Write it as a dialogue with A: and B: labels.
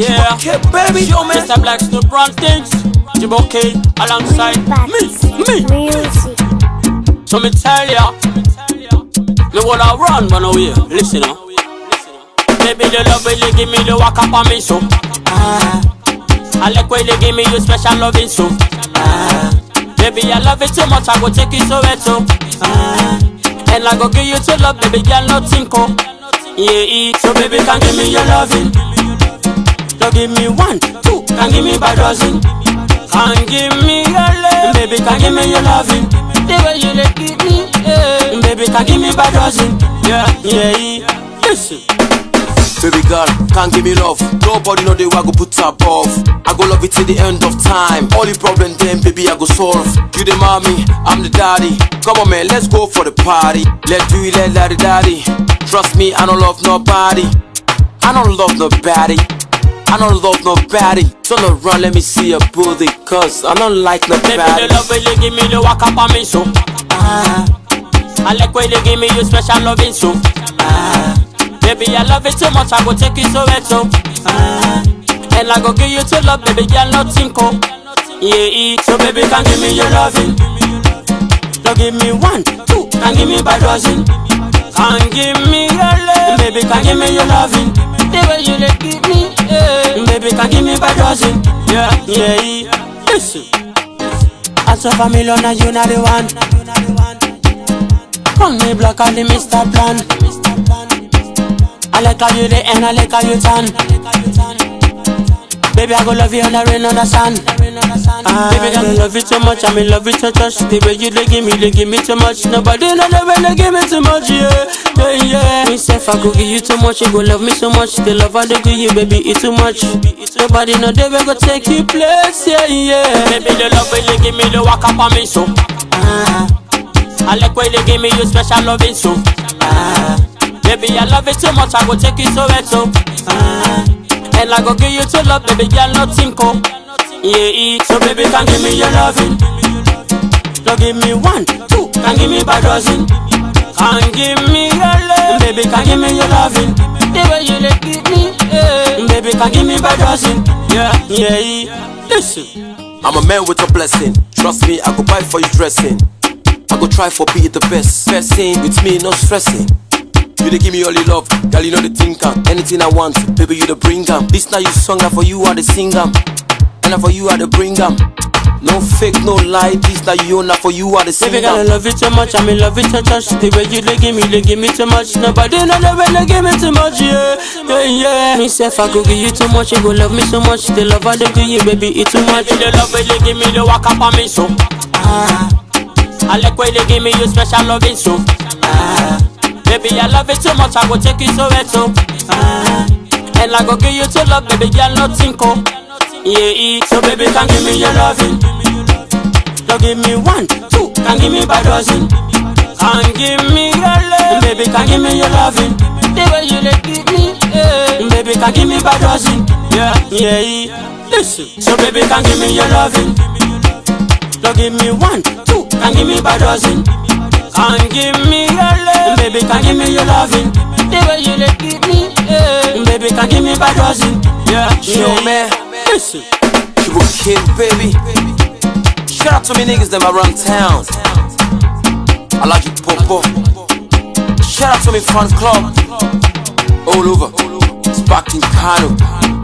A: Yeah.
B: Okay, baby.
A: Show me. Mr. Blacksnoop Brand things. G Bo K alongside me, me.
C: Music.
A: So me tell ya, me wanna run, but no way. Listen up. Baby, the love will you give me the walk up on me so. Ah. I like when you give me your special loving so. Ah. Baby, I love it too much, I go take you so wet so. Ah. And I go give you to love, baby, girl, nothing co. Yeah, yeah. so baby, can give me your loving. Give me one, two, can give me by dozen. Can give me your love, baby, can give me your loving. The way you let give me, yeah. baby, can give me by dozen. Yeah, yeah, yeah. Listen.
B: Baby girl, can't give me love. Nobody know the way I go put above. I go love it till the end of time. All the problem then, baby, I go solve. You the mommy, I'm the daddy. Come on, man, let's go for the party. Let's do it, let daddy daddy. Trust me, I don't love nobody. I don't love nobody. I don't love nobody. Turn around, let me see your booty, cause I don't like nobody.
A: Baby, the love you give me the walk up on me so. Ah. I like when you give me your special loving so. Ah. Baby, I love it too much, I go take you so wet so. Ah. And I go give you to love, baby, girl, nothing co. Yeah, yeah. so baby, can give me your loving. Don't give me one, two, can give me by dozen. Can give me your love, baby, can give me your loving. The way you let give me, yeah. baby, can give me by dozen. Yeah, yeah, yeah. Listen. As a million, and you not the one. Call me black and the Mr. Plan. I like how you the and I like how you turn. Baby, I go love you on the rain on the sun. Ah, baby, I love you too much. I'm in love with your touch. The way you they give me, they give me too much. Nobody know the way they give me too much. Yeah, yeah, I go give you too much, you go love me so much. The love I do give you, baby, it's too much. Nobody know they will go take you place. Yeah, yeah. Baby, the love you give me, the walk up on me so. Ah. I like when you give me your special loving so. Ah. Baby, I love it too much, I go take you so wet so. Ah. And I go give you to love, baby, girl, nothing co. Yeah, yeah. so baby, can give me your loving. Don't give me one, two, can give me by dozen. Can give me your love, baby, can give me your loving. The way you let give me, yeah. baby, can give me by dozen. Yeah, yeah, yeah. Listen.
B: I'm a man with a blessing. Trust me, I go buy for you dressing. I go try for be the best. Best thing with me, no stressing. You dey give me all the love, girl. You know the think am. Anything I want, baby, you the bring am. This now you song, now for you I the sing am, and now for you I the bring am. No fake, no lie. This now you own, for you I the sing
A: Baby, girl, I love you too much. I'm in love with your touch. The way you they give me, they give me too much. Nobody know the way they give me too much. Yeah, yeah, yeah. Me say if I go give you too much, you go love me so much. The love I do give you, baby, it's too much. The love when they give me, the walk up on me so. Ah. I like when they give me your special loving so. Ah. Baby, I love it too much. I go take you so wet so. Ah. And I go give you to love, baby, girl, nothing co. Yeah, so baby, can give me your loving. Don't give me one, two, can give me by dozen. Can give me your love, baby, can give me your loving. The way you let give me, yeah. baby, can give me by dozen. Yeah, yeah, yeah. Listen, so baby, can give me your loving. Don't give me one, two, can give me by dozen. Can give me your love, baby, can give me your loving. The way you let give me, yeah. baby, can give me by dozen. Yeah,
B: Yo,
A: yeah,
B: man.
A: Listen.
B: You a kid, baby. Shout out to me niggas them around town. I like you, Popo. Shout out to me fans club. All over. It's back in Kano.